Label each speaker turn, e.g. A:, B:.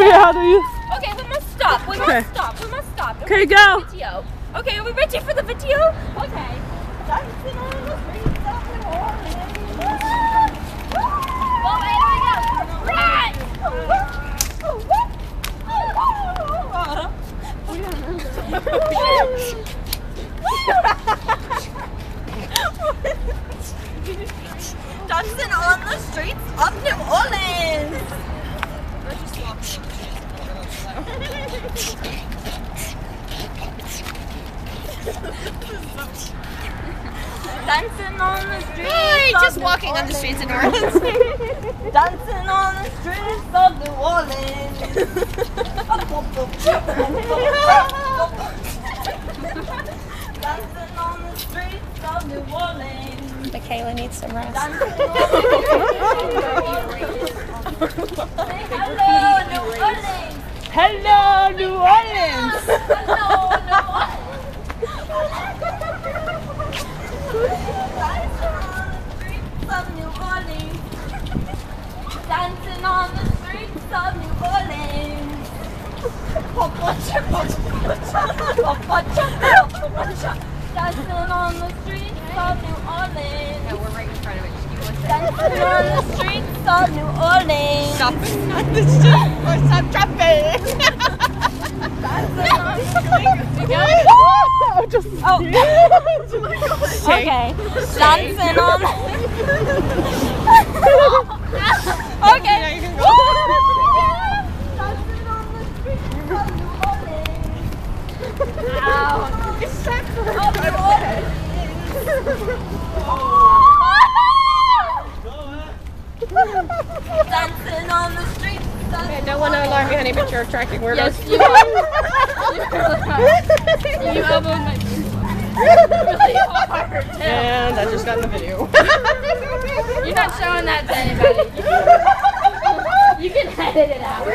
A: figure out how to use.
B: Okay, we must stop. We
A: Okay.
B: must stop. We must stop.
A: Okay, go.
B: Video. Okay, are we ready for the video? Okay. Dancing on the streets of New Orleans. Here we go. Right. Dancing on the streets of New Orleans. Dancing on the streets.
C: Hey,
B: of
C: just
B: New
C: walking on the
B: Orleans.
C: streets of New Orleans.
B: Dancing on the streets of New Orleans. Dancing on the streets of New Orleans.
C: Mikaela needs some rest.
B: Dancing on the streets of Hello, New Orleans.
A: Hello, New Orleans.
B: Hello, New Orleans. Dancing on the streets of New Orleans. Dancing on the streets of New Orleans.
C: No, we're right in front of it. Just give me.
B: Dancing on the streets of New Orleans.
C: Stop at the street or stop dropping.
B: Dancing on the streets.
C: You?
A: Just
B: Oh. Okay. Dancing on. okay.
C: Now you can go.
B: Dancing on the streets of New Orleans.
C: It's time for her
B: Of New Orleans. Dancing on the streets of
C: I don't want to alarm you, honey, but you're attracting weirdos.
B: Yes, you are. you elbowed my really hard.
C: And I just got in the video.
B: You're not showing that to anybody. You can edit it out.